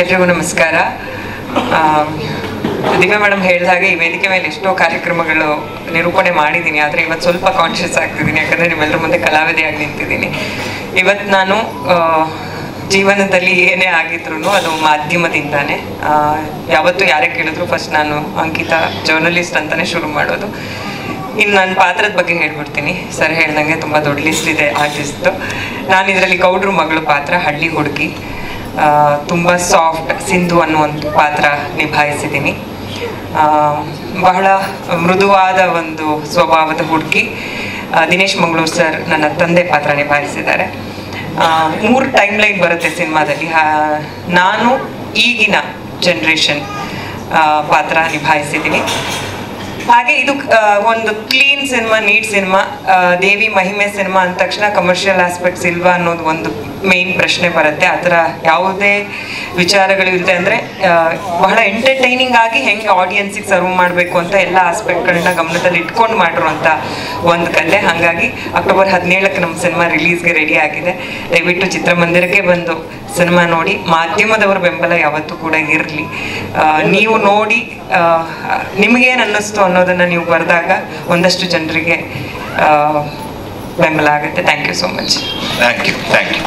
ಎಲ್ರಿಗೂ ನಮಸ್ಕಾರ. ದಿವ್ಯಾ ಮೇಡಮ್ ಹೇಳಿದ ಹಾಗೆ ಈ ವೇದಿಕೆ ಮೇಲೆ ಎಷ್ಟೋ ಕಾರ್ಯಕ್ರಮಗಳು ನಿರೂಪಣೆ ಮಾಡಿದ್ದೀನಿ. ಆದರೆ ಇವತ್ತು ಸ್ವಲ್ಪ ಕಾನ್ಷಿಯಸ್ ಆಗ್ತಿದ್ದೀನಿ. ಯಾಕಂದರೆ ನಿಮ್ಮೆಲ್ಲರ ಮುಂದೆ ಕಲಾವಿದೆಯಾಗಿ ನಿಂತಿದ್ದೀನಿ. ಇವತ್ತು ನಾನು ಜೀವನದಲ್ಲಿ ಏನೇ ಆಗಿದ್ರು ಅದು ಮಾಧ್ಯಮದಿಂದಾನೆ. ಯಾವತ್ತು ಯಾರೇ ಕೇಳಿದ್ರು ಫಸ್ಟ್ ನಾನು ಅಂಕಿತ ಜರ್ನಲಿಸ್ಟ್ ಅಂತಲೇ ಶುರು ಮಾಡೋದು. ಇನ್ನು ನನ್ನ ಪಾತ್ರದ ಬಗ್ಗೆ ಹೇಳ್ಬಿಡ್ತೀನಿ. ಸರ್ ಹೇಳ್ದಂಗೆ ತುಂಬ ದೊಡ್ಡ ಲಿಸ್ಟ್ ಇದೆ ಆರ್ಟಿಸ್ಟ್ದು ನಾನು ಇದರಲ್ಲಿ ಗೌಡ್ರ ಮಗಳು ಪಾತ್ರ, ಹಳ್ಳಿ ಹುಡುಗಿ. ತುಂಬ ಸಾಫ್ಟ್ ಸಿಂಧು ಅನ್ನುವಂಥ ಪಾತ್ರ ನಿಭಾಯಿಸಿದ್ದೀನಿ. ಬಹಳ ಮೃದುವಾದ ಒಂದು ಸ್ವಭಾವದ ಹುಡುಗಿ ದಿನೇಶ್ ಮಂಗಳೂರು ಸರ್ ನನ್ನ ತಂದೆ ಪಾತ್ರ ನಿಭಾಯಿಸಿದ್ದಾರೆ. ಮೂರು ಟೈಮ್ ಲೈನ್ ಬರುತ್ತೆ ಸಿನಿಮಾದಲ್ಲಿ. ನಾನು ಈಗಿನ ಜನ್ರೇಷನ್ ಪಾತ್ರ ನಿಭಾಯಿಸಿದ್ದೀನಿ. ಹಾಗೆ ಇದು ಒಂದು ಕ್ಲೀನ್ ಸಿನಿಮಾ ನೀಟ್ ಸಿನಿಮಾ ದೇವಿ ಮಹಿಮೆ ಸಿನಿಮಾ ಅಂದ ತಕ್ಷಣ ಕಮರ್ಷಿಯಲ್ ಆಸ್ಪೆಕ್ಟ್ಸ್ ಇಲ್ವಾ ಅನ್ನೋದು ಒಂದು ಮೇನ್ ಪ್ರಶ್ನೆ ಬರುತ್ತೆ. ಆ ಥರ ಯಾವುದೇ ವಿಚಾರಗಳು ಇರುತ್ತೆ ಅಂದರೆ ಬಹಳ ಎಂಟರ್ಟೈನಿಂಗ್ ಆಗಿ ಹೆಂಗೆ ಆಡಿಯನ್ಸಿಗೆ ಸರ್ವ್ ಮಾಡಬೇಕು ಅಂತ ಎಲ್ಲ ಆಸ್ಪೆಕ್ಟ್ಗಳನ್ನ ಗಮನದಲ್ಲಿ ಇಟ್ಕೊಂಡು ಮಾಡಿರುವಂಥ ಒಂದು ಕಲೆ ಹಾಗಾಗಿ ಅಕ್ಟೋಬರ್ ಹದಿನೇಳಕ್ಕೆ ನಮ್ಮ ಸಿನಿಮಾ ರಿಲೀಸ್ಗೆ ರೆಡಿ ಆಗಿದೆ. ದಯವಿಟ್ಟು ಚಿತ್ರಮಂದಿರಕ್ಕೆ ಬಂದು ಸಿನಿಮಾ ನೋಡಿ. ಮಾಧ್ಯಮದವರ ಬೆಂಬಲ ಯಾವತ್ತೂ ಕೂಡ ಇರಲಿ. ನೀವು ನೋಡಿ ನಿಮಗೇನು ಅನ್ನಿಸ್ತು ಅನ್ನೋದನ್ನು ನೀವು ಬರೆದಾಗ ಒಂದಷ್ಟು ಜನರಿಗೆ ಬೆಂಬಲ ಆಗುತ್ತೆ. Thank you so much thank you thank you